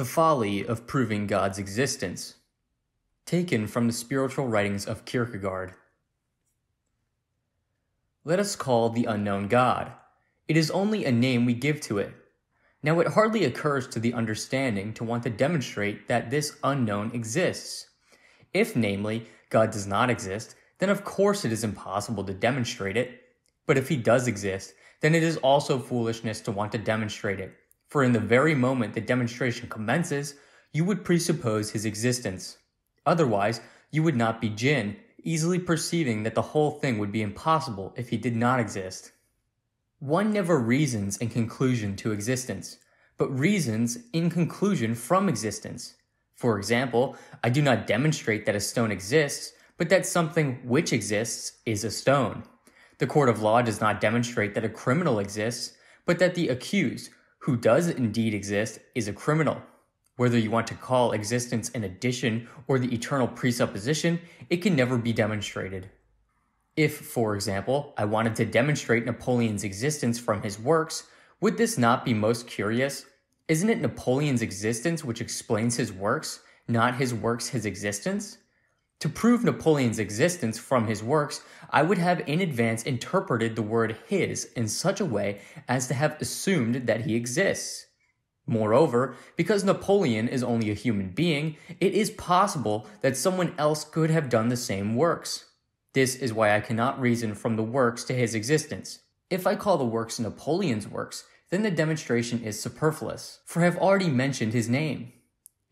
The Folly of Proving God's Existence. Taken from the spiritual writings of Kierkegaard. Let us call the unknown God. It is only a name we give to it. Now, it hardly occurs to the understanding to want to demonstrate that this unknown exists. If, namely, God does not exist, then of course it is impossible to demonstrate it. But if he does exist, then it is also foolishness to want to demonstrate it for in the very moment the demonstration commences, you would presuppose his existence. Otherwise, you would not be jinn, easily perceiving that the whole thing would be impossible if he did not exist. One never reasons in conclusion to existence, but reasons in conclusion from existence. For example, I do not demonstrate that a stone exists, but that something which exists is a stone. The court of law does not demonstrate that a criminal exists, but that the accused, who does indeed exist is a criminal. Whether you want to call existence an addition or the eternal presupposition, it can never be demonstrated. If, for example, I wanted to demonstrate Napoleon's existence from his works, would this not be most curious? Isn't it Napoleon's existence which explains his works, not his works his existence? To prove Napoleon's existence from his works, I would have in advance interpreted the word his in such a way as to have assumed that he exists. Moreover, because Napoleon is only a human being, it is possible that someone else could have done the same works. This is why I cannot reason from the works to his existence. If I call the works Napoleon's works, then the demonstration is superfluous, for I have already mentioned his name.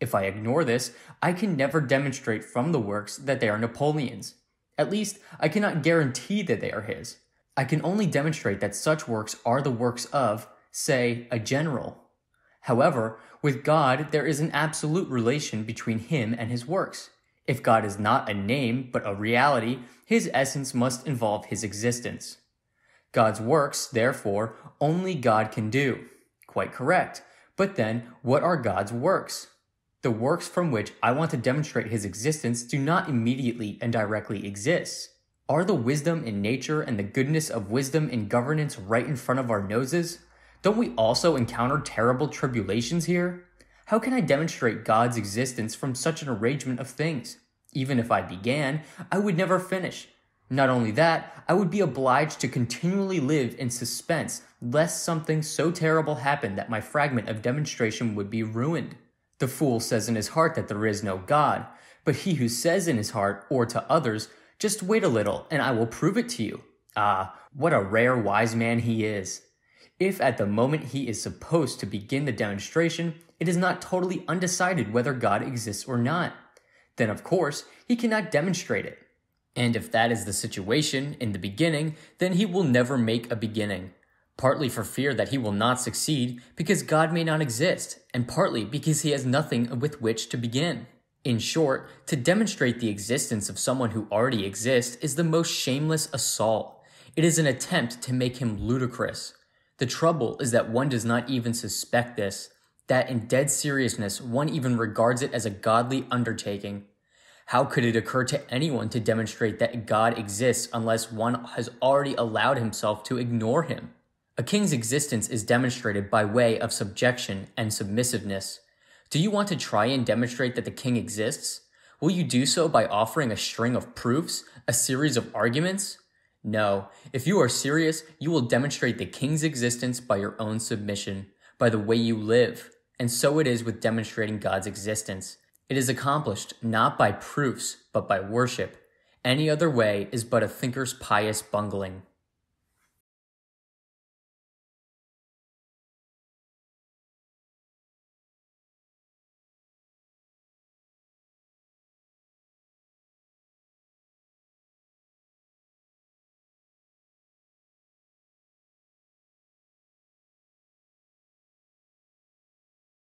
If I ignore this, I can never demonstrate from the works that they are Napoleon's. At least, I cannot guarantee that they are his. I can only demonstrate that such works are the works of, say, a general. However, with God, there is an absolute relation between him and his works. If God is not a name, but a reality, his essence must involve his existence. God's works, therefore, only God can do. Quite correct. But then, what are God's works? The works from which I want to demonstrate his existence do not immediately and directly exist. Are the wisdom in nature and the goodness of wisdom in governance right in front of our noses? Don't we also encounter terrible tribulations here? How can I demonstrate God's existence from such an arrangement of things? Even if I began, I would never finish. Not only that, I would be obliged to continually live in suspense lest something so terrible happen that my fragment of demonstration would be ruined. The fool says in his heart that there is no God, but he who says in his heart or to others, just wait a little and I will prove it to you. Ah, what a rare wise man he is. If at the moment he is supposed to begin the demonstration, it is not totally undecided whether God exists or not, then of course he cannot demonstrate it. And if that is the situation in the beginning, then he will never make a beginning partly for fear that he will not succeed because God may not exist, and partly because he has nothing with which to begin. In short, to demonstrate the existence of someone who already exists is the most shameless assault. It is an attempt to make him ludicrous. The trouble is that one does not even suspect this, that in dead seriousness one even regards it as a godly undertaking. How could it occur to anyone to demonstrate that God exists unless one has already allowed himself to ignore him? A king's existence is demonstrated by way of subjection and submissiveness. Do you want to try and demonstrate that the king exists? Will you do so by offering a string of proofs, a series of arguments? No. If you are serious, you will demonstrate the king's existence by your own submission, by the way you live. And so it is with demonstrating God's existence. It is accomplished not by proofs, but by worship. Any other way is but a thinker's pious bungling.